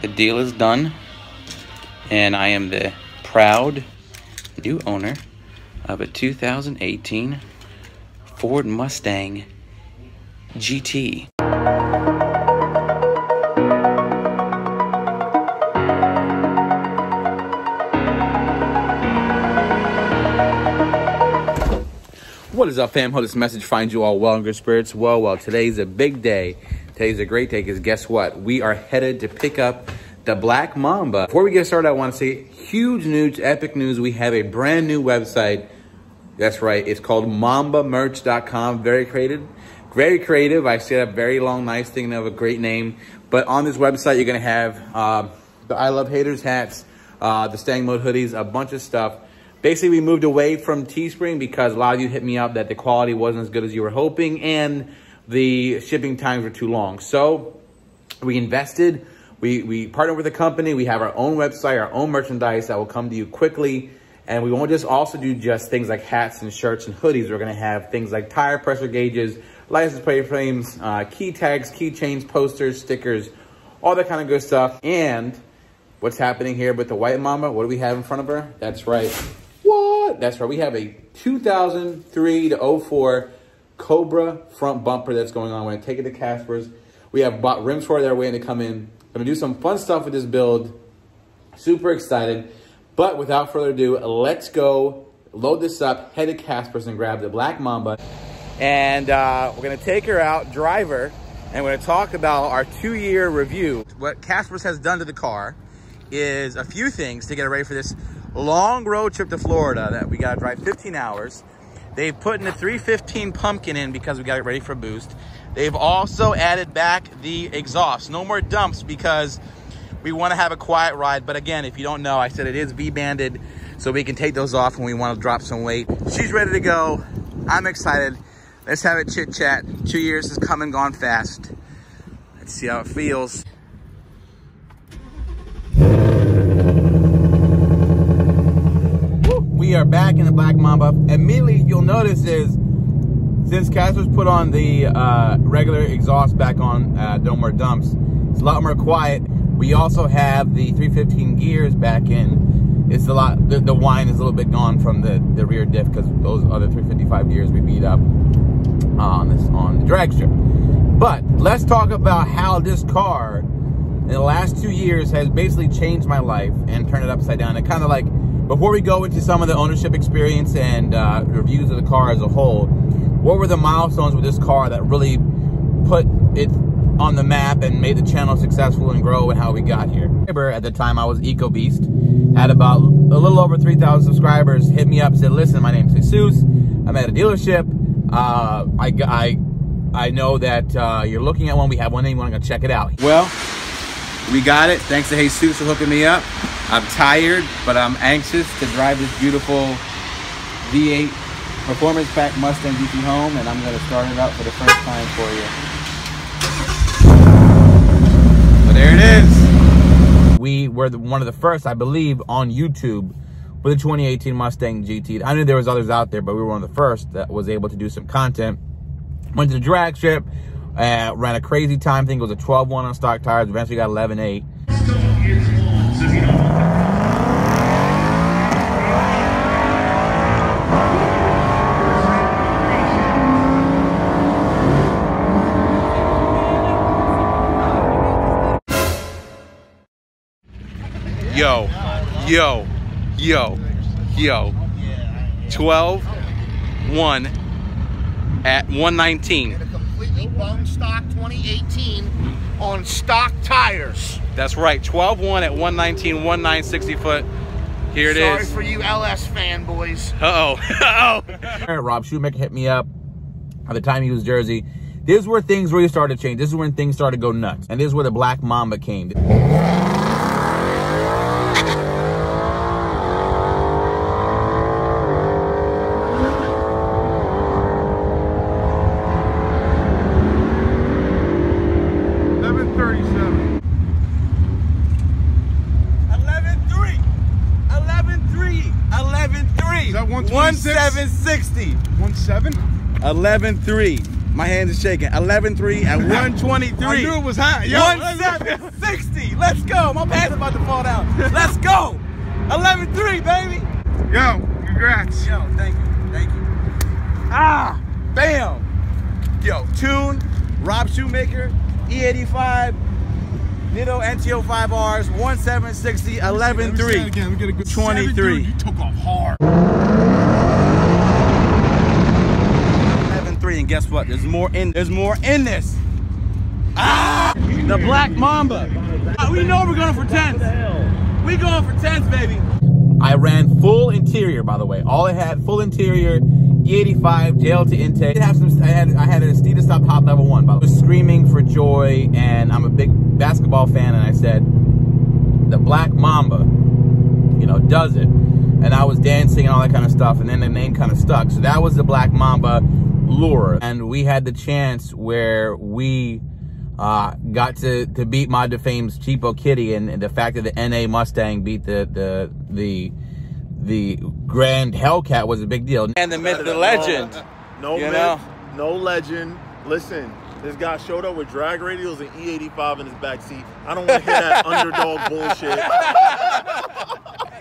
The deal is done, and I am the proud new owner of a 2018 Ford Mustang GT. What is up, fam? Hope this message finds you all well in good spirits. Well, well, today's a big day. Today's a great day because guess what? We are headed to pick up the Black Mamba. Before we get started, I want to say huge news, epic news. We have a brand new website. That's right. It's called mambamerch.com. Very creative. Very creative. I set up very long, nice thing of a great name. But on this website, you're going to have uh, the I Love Haters hats, uh, the Stang Mode hoodies, a bunch of stuff. Basically, we moved away from Teespring because a lot of you hit me up that the quality wasn't as good as you were hoping and the shipping times were too long. So we invested, we, we partnered with a company, we have our own website, our own merchandise that will come to you quickly. And we won't just also do just things like hats and shirts and hoodies. We're gonna have things like tire pressure gauges, license plate frames, uh, key tags, keychains, posters, stickers, all that kind of good stuff. And what's happening here with the white mama? What do we have in front of her? That's right. What? That's right. We have a 2003 to 04 Cobra front bumper that's going on. We're going to take it to Kasper's. We have bought rims for it that are waiting to come in. Going to do some fun stuff with this build. Super excited. But without further ado, let's go load this up, head to Kasper's and grab the Black Mamba. And uh, we're going to take her out, drive her, and we're going to talk about our two-year review. What Kasper's has done to the car is a few things to get it ready for this long road trip to Florida that we got to drive 15 hours. They've put in a 315 pumpkin in because we got it ready for boost. They've also added back the exhaust. No more dumps because we want to have a quiet ride. But again, if you don't know, I said it is V-banded, so we can take those off when we want to drop some weight. She's ready to go. I'm excited. Let's have a chit chat. Two years has come and gone fast. Let's see how it feels. we are back in the Black Mamba. Immediately, you'll notice is since Kasper's put on the uh, regular exhaust back on uh, No More Dumps, it's a lot more quiet. We also have the 315 gears back in. It's a lot, the, the whine is a little bit gone from the, the rear diff because those other 355 gears we beat up on, this, on the drag strip. But let's talk about how this car in the last two years has basically changed my life and turned it upside down. It kind of like before we go into some of the ownership experience and uh, reviews of the car as a whole, what were the milestones with this car that really put it on the map and made the channel successful and grow and how we got here? At the time, I was EcoBeast. Had about a little over 3,000 subscribers. Hit me up, said, listen, my name's Jesus. I'm at a dealership. Uh, I, I, I know that uh, you're looking at one. We have one name. You want to go check it out. Well, we got it. Thanks to Jesus for hooking me up. I'm tired, but I'm anxious to drive this beautiful V8 Performance Pack Mustang GT home, and I'm going to start it up for the first time for you. So there it is. We were the, one of the first, I believe, on YouTube with the 2018 Mustang GT. I knew there was others out there, but we were one of the first that was able to do some content. Went to the drag strip, uh, ran a crazy time. I think it was a 12-1 on stock tires. Eventually got 11-8. Yo, yo, yo, yo. 12, 1 at 119. Completely bone stock 2018 on stock tires. That's right, 12, 1 at 119, 1960 foot. Here it Sorry is. for you LS fanboys. Uh-oh, uh-oh. Rob Shoemaker hit me up at the time he was Jersey. This is where things really started to change. This is when things started to go nuts. And this is where the Black Mamba came. 11-3. Is that 126? 1760. Seven. 11-3. My hands are shaking. 11.3 at 123. I knew it was hot. Yo, 1760. Let's go. My pants about to fall down. Let's go. 11.3, baby. Yo, congrats. Yo, thank you. Thank you. Ah, bam. Yo, Tune, Rob Shoemaker, E85, Nitto NT05Rs, 1760, 11.3. Again, we get a good 23. Seven, dude, you took off hard. And guess what? There's more in. There's more in this. Ah, the Black Mamba. Ah, we know we're going for tens. We going for tens, baby. I ran full interior, by the way. All I had full interior, E85, JLT intake. I have some. I had I had a Steeda Stop Hop Level One. I was screaming for joy, and I'm a big basketball fan, and I said, the Black Mamba, you know, does it. And I was dancing and all that kind of stuff, and then the name kind of stuck. So that was the Black Mamba lure, and we had the chance where we uh, got to, to beat Mod2Fame's Cheapo Kitty, and, and, the fact that the NA Mustang beat the the the the Grand Hellcat was a big deal. And the myth, the legend. No You myth, know? no legend. Listen, this guy showed up with drag radials and E85 in his backseat. I don't want to hear that underdog bullshit.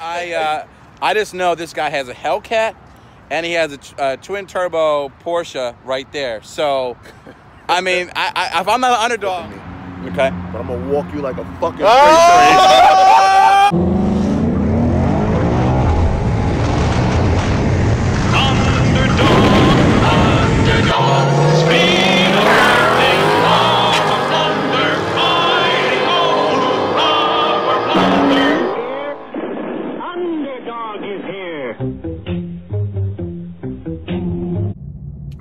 I uh, I just know this guy has a Hellcat, and he has a uh, twin turbo Porsche right there. So, I mean, I, I, if I'm not an underdog, okay. But I'm gonna walk you like a fucking Oh!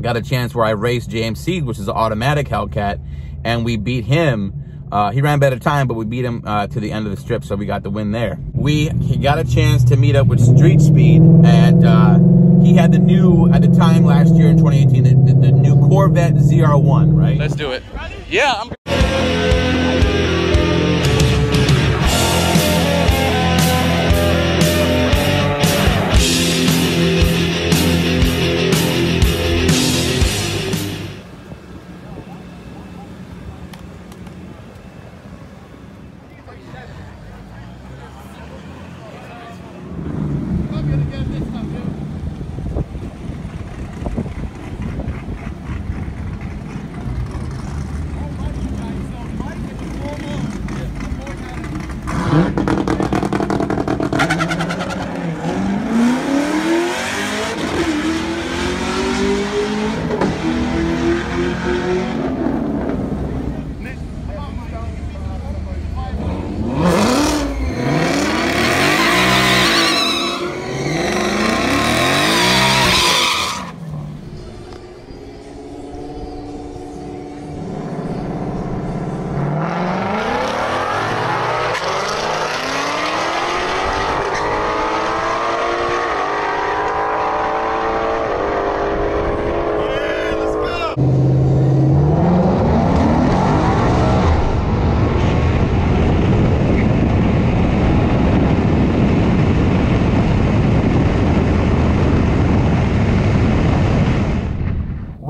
Got a chance where I raced James Seed, which is an automatic Hellcat, and we beat him. Uh, he ran better time, but we beat him uh, to the end of the strip, so we got the win there. We he got a chance to meet up with Street Speed, and uh, he had the new at the time last year in 2018 the, the, the new Corvette ZR1, right? Let's do it. Yeah, I'm.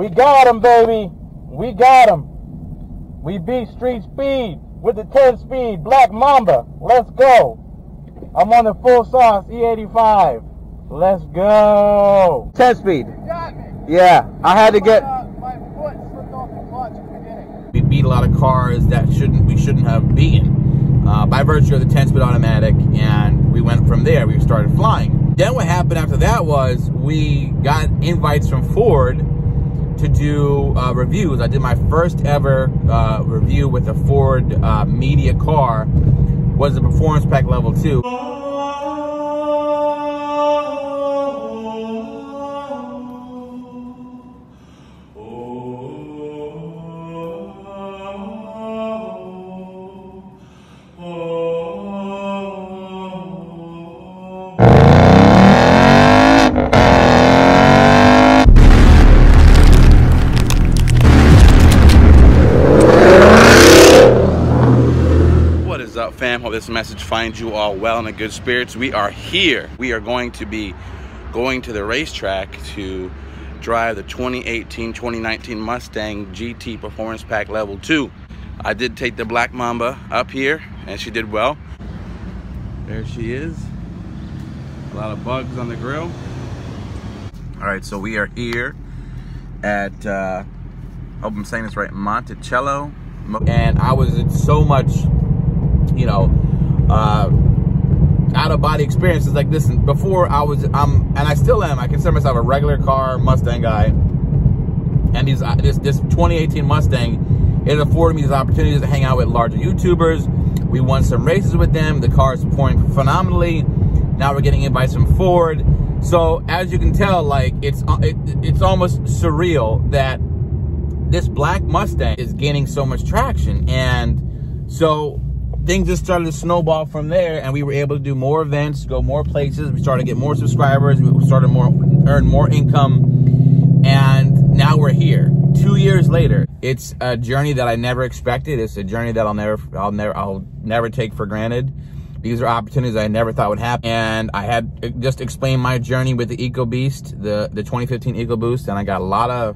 We got him, baby. We got him. We beat Street Speed with the 10 speed Black Mamba. Let's go. I'm on the full sauce E85. Let's go. 10 speed. Yeah, I had to get. my foot slipped off the clutch at the beginning. we beat a lot of cars that shouldn't we shouldn't have beaten uh, by virtue of the 10 speed automatic and we went from there we started flying then what happened after that was we got invites from ford to do uh, reviews. I did my first ever uh, review with a ford uh, media car. Was the performance pack level 2 Finds you all well and in good spirits. We are here. We are going to be going to the racetrack to drive the 2018-2019 Mustang GT Performance Pack Level 2. I did take the Black Mamba up here and she did well. There she is. A lot of bugs on the grill. All right, so we are here at, uh, hope I'm saying this right, Monticello. And I was in so much, you know, uh, out of body experiences. Like, listen, before I was, I'm, and I still am, I consider myself a regular car Mustang guy. And these, uh, this, this 2018 Mustang, it afforded me these opportunities to hang out with larger YouTubers. We won some races with them. The car is performing phenomenally. Now we're getting invites from Ford. So as you can tell, like it's uh, it, it's almost surreal that this black Mustang is gaining so much traction. And so things just started to snowball from there and we were able to do more events, go more places. We started to get more subscribers. We started more earn more income. And now we're here. Two years later, it's a journey that I never expected. It's a journey that I'll never, I'll never, I'll never take for granted. These are opportunities I never thought would happen. And I had uh, just explained my journey with the EcoBeast, the, the 2015 Eco EcoBoost, and I got a lot of,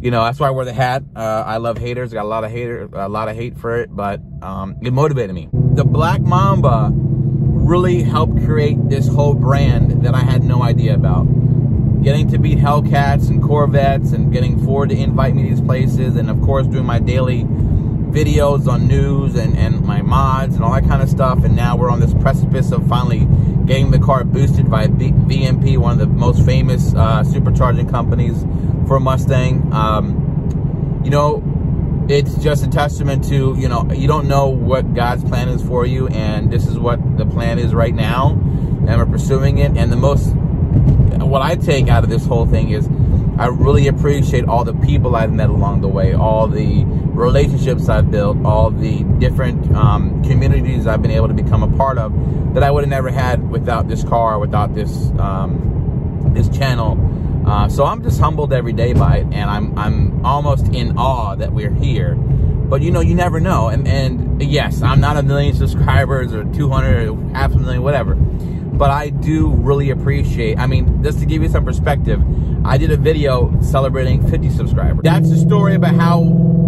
you know, that's why I wear the hat. Uh, I love haters. Got a lot of hater, a lot of hate for it, but um, it motivated me. The Black Mamba really helped create this whole brand that I had no idea about. Getting to beat Hellcats and Corvettes and getting Ford to invite me to these places, and of course doing my daily videos on news and, and my mods stuff. And now we're on this precipice of finally getting the car boosted by B VMP, one of the most famous uh, supercharging companies for Mustang. Um, you know, it's just a testament to, you know, you don't know what God's plan is for you. And this is what the plan is right now. And we're pursuing it. And the most, what I take out of this whole thing is I really appreciate all the people I've met along the way, all the relationships I've built, all the different um, communities I've been able to become a part of that I would have never had without this car, without this um, this channel. Uh, so I'm just humbled every day by it, and I'm I'm almost in awe that we're here. But you know, you never know. And and yes, I'm not a million subscribers or 200 or half a million, whatever. But I do really appreciate. I mean, just to give you some perspective, I did a video celebrating 50 subscribers. That's the story about how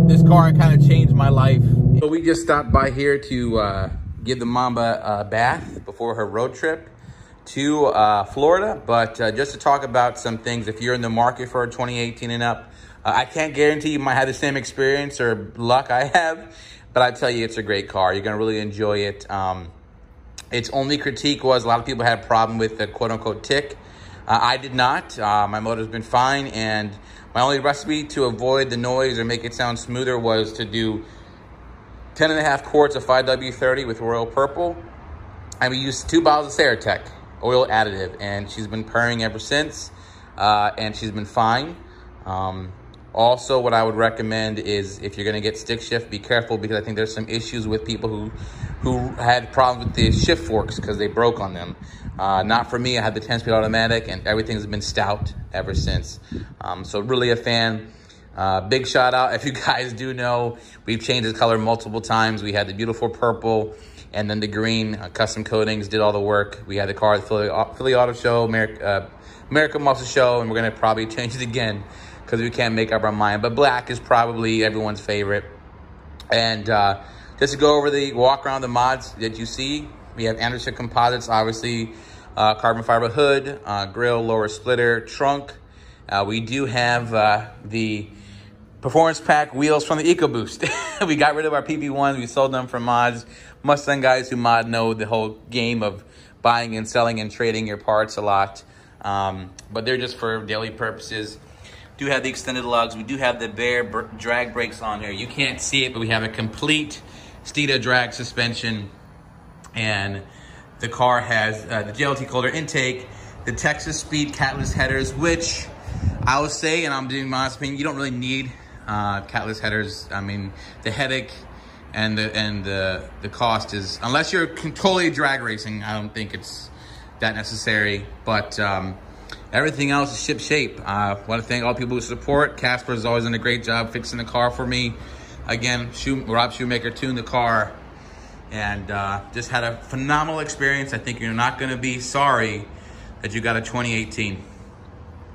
this car kind of changed my life. So we just stopped by here to uh, give the Mamba a bath before her road trip to uh, Florida. But uh, just to talk about some things, if you're in the market for a 2018 and up, uh, I can't guarantee you might have the same experience or luck I have, but I tell you, it's a great car. You're gonna really enjoy it. Um, its only critique was a lot of people had a problem with the quote unquote tick. Uh, I did not. Uh, my motor's been fine, and my only recipe to avoid the noise or make it sound smoother was to do 10 and a half quarts of 5W30 with Royal Purple. And we used two bottles of Ceratec oil additive, and she's been purring ever since, uh, and she's been fine. Um, also, what I would recommend is if you're going to get stick shift, be careful because I think there's some issues with people who who had problems with the shift forks because they broke on them. Uh, not for me. I had the 10-speed automatic, and everything's been stout ever since. Um, so really a fan. Uh, big shout out. If you guys do know, we've changed the color multiple times. We had the beautiful purple and then the green. Uh, Kustom Koatingz did all the work. We had the car at Philly, Philly Auto Show, America, uh, American Muscle Show, and we're going to probably change it again because we can't make up our mind. But black is probably everyone's favorite. And uh, just to go over the walk around the mods that you see, we have Anderson Composites, obviously, uh, carbon fiber hood, uh, grill, lower splitter, trunk. Uh, we do have uh, the performance pack wheels from the EcoBoost. we got rid of our PP1s. We sold them for mods. Mustang guys who mod know the whole game of buying and selling and trading your parts a lot. Um, but they're just for daily purposes do have the extended lugs. We do have the Baer drag brakes on here. You can't see it, but we have a complete Steeda drag suspension. And the car has uh, the JLT Kohler intake, the Texas Speed catless headers, which I would say, and I'm doing my opinion, you don't really need uh, headers. I mean, the headache and the and the the cost is unless you're totally drag racing. I don't think it's that necessary, but. Um, Everything else is ship shape. I uh, want to thank all people who support. Kasper has always done a great job fixing the car for me. Again, Shoe, Rob Shoemaker tuned the car and uh, just had a phenomenal experience. I think you're not going to be sorry that you got a 2018.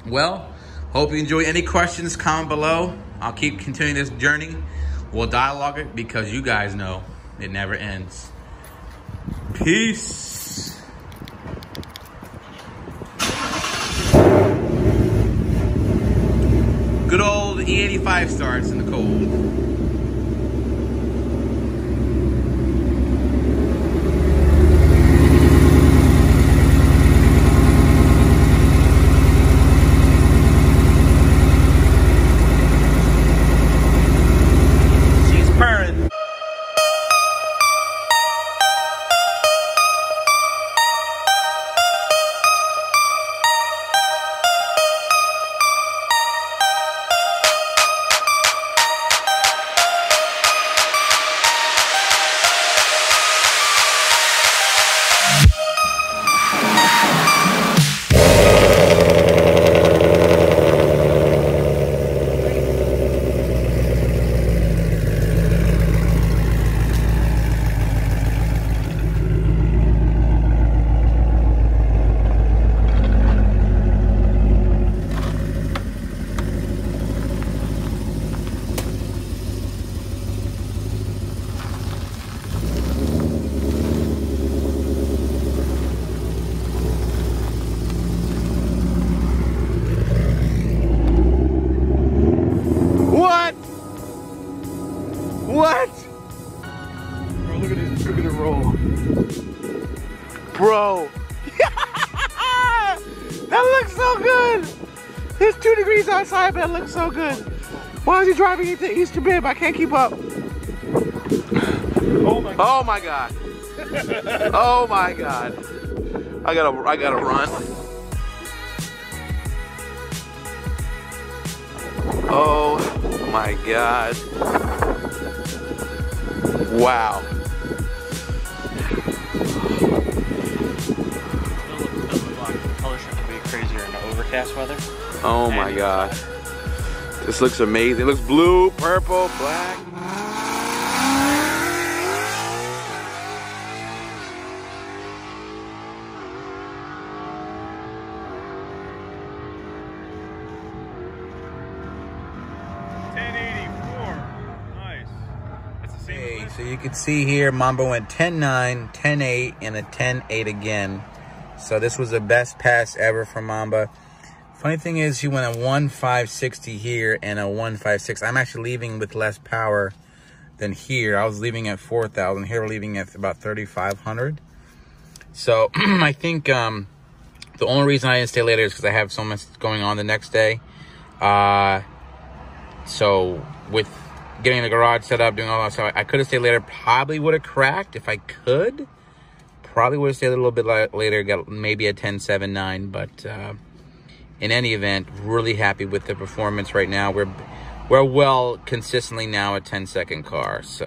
Well, Hope you enjoy. Any questions, comment below. I'll keep continuing this journey. We'll dialogue it because you guys know it never ends. Peace. Good old E85 starts in the cold. Outside, but it looks so good. Why is he driving into Easter Bib? I can't keep up. Oh my, oh my god. oh my god. I gotta I gotta run. Oh my god. Wow. Color shift would be crazier in overcast weather. Oh my god. This looks amazing. It looks blue, purple, black. Okay, so you can see here, Mamba went 10-9, 10-8, and a 10-8 again. So this was the best pass ever for Mamba. Funny thing is, he went a 1.560 here and a 1.56. I'm actually leaving with less power than here. I was leaving at 4,000. Here we're leaving at about 3,500. So I think um, the only reason I didn't stay later is because I have so much going on the next day. Uh, so with getting the garage set up, doing all that stuff, I could have stayed later. Probably would have cracked if I could. Probably would have stayed a little bit later, got maybe a 10 7 9. But uh, in any event, really happy with the performance right now. We're we're well consistently now a 10 second car. So.